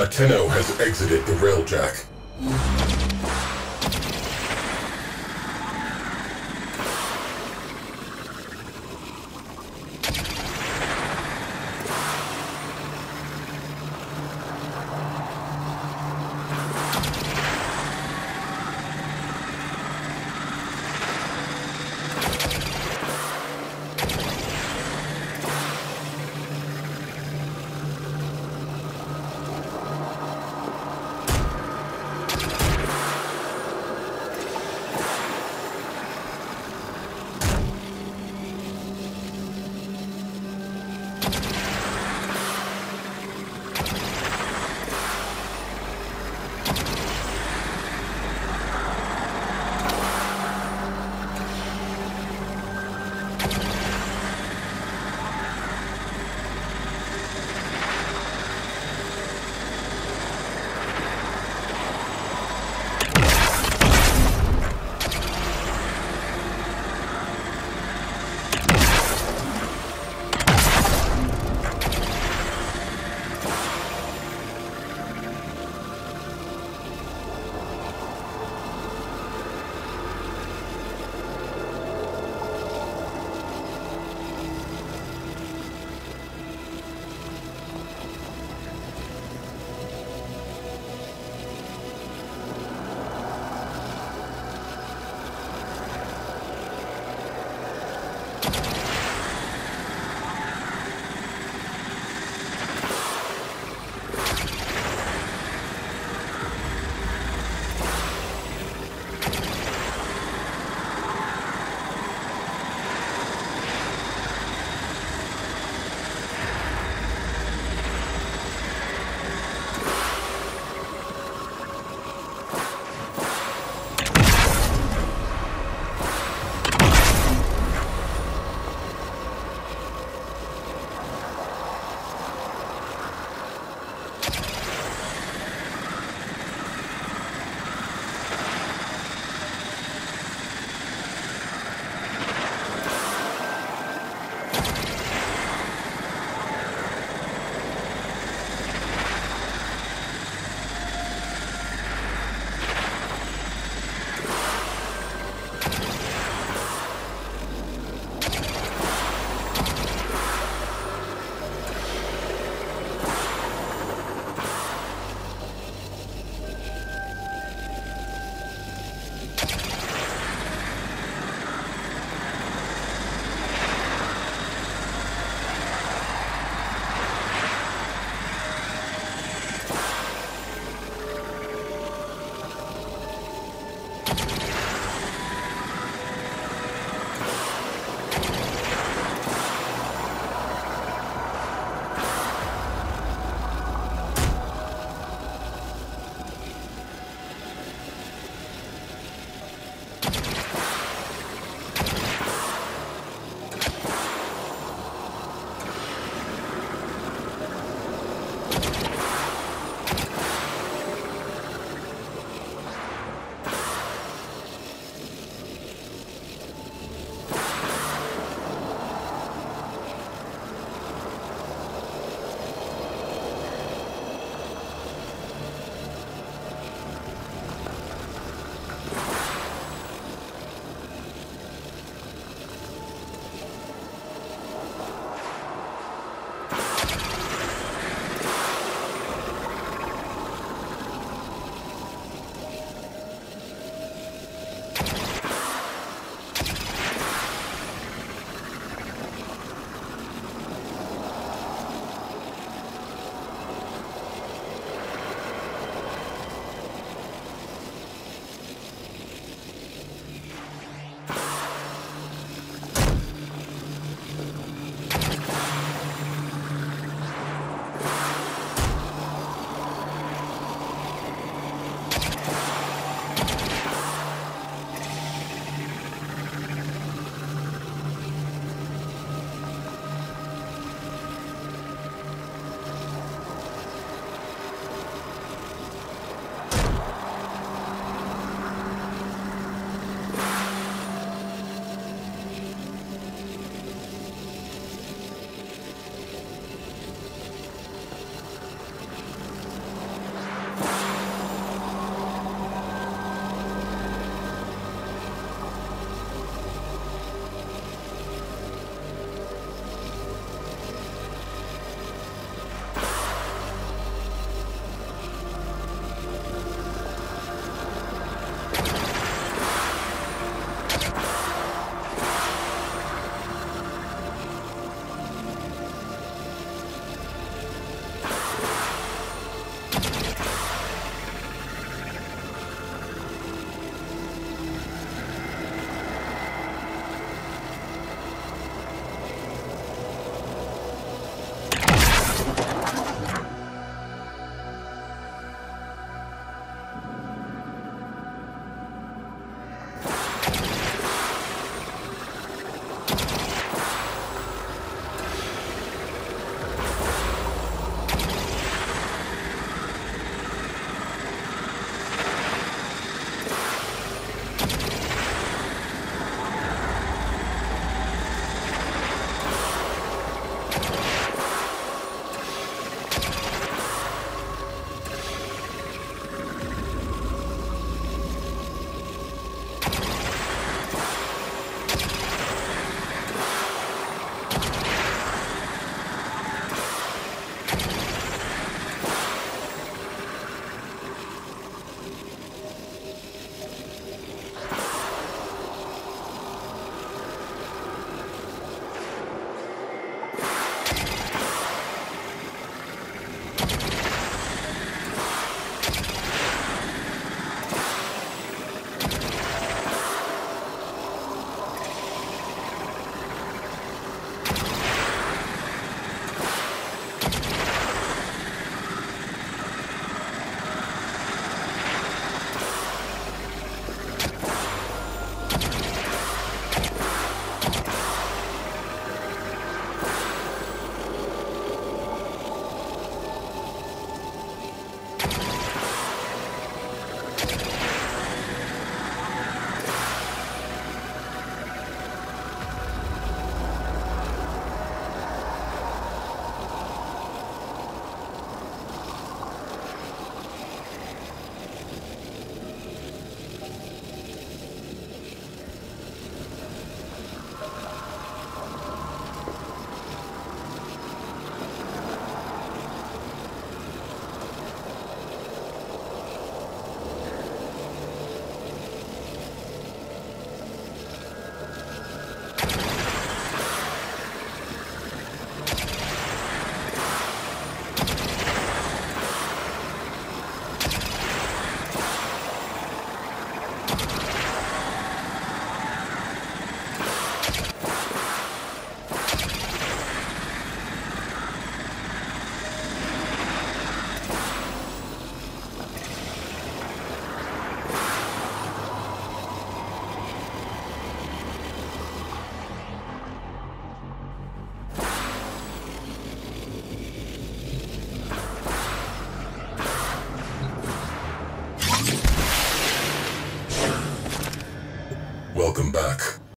Ateno has exited the railjack.